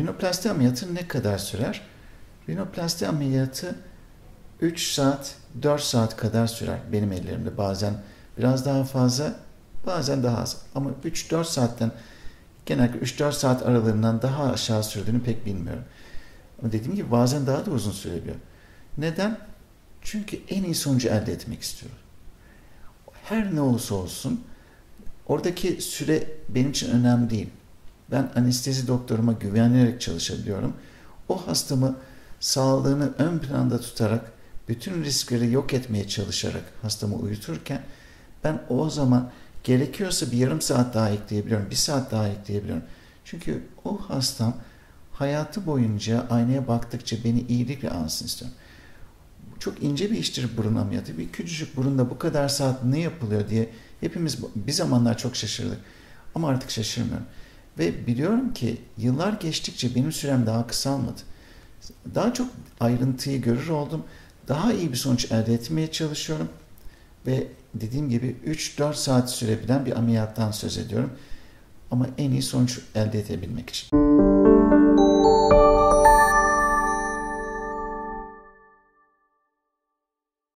Rinoplasti ameliyatı ne kadar sürer? Rinoplasti ameliyatı 3 saat, 4 saat kadar sürer benim ellerimde. Bazen biraz daha fazla, bazen daha az. Ama 3-4 saatten genellikle 3-4 saat aralığından daha aşağı sürdüğünü pek bilmiyorum. Ama dediğim gibi bazen daha da uzun sürebiliyor. Neden? Çünkü en iyi sonucu elde etmek istiyorum. Her ne olursa olsun oradaki süre benim için önemli değil. Ben anestezi doktoruma güvenerek çalışabiliyorum. O hastamı sağlığını ön planda tutarak bütün riskleri yok etmeye çalışarak hastamı uyuturken ben o zaman gerekiyorsa bir yarım saat daha ekleyebiliyorum, bir saat daha ekleyebiliyorum. Çünkü o hastam hayatı boyunca aynaya baktıkça beni iyilikle ansın istiyorum. Çok ince bir iştir burun ameliyatı. Bir küçücük burunda bu kadar saat ne yapılıyor diye hepimiz bir zamanlar çok şaşırdık. Ama artık şaşırmıyorum. Ve biliyorum ki yıllar geçtikçe benim sürem daha kısalmadı. Daha çok ayrıntıyı görür oldum. Daha iyi bir sonuç elde etmeye çalışıyorum. Ve dediğim gibi 3-4 saat sürebilen bir ameliyattan söz ediyorum. Ama en iyi sonuç elde edebilmek için.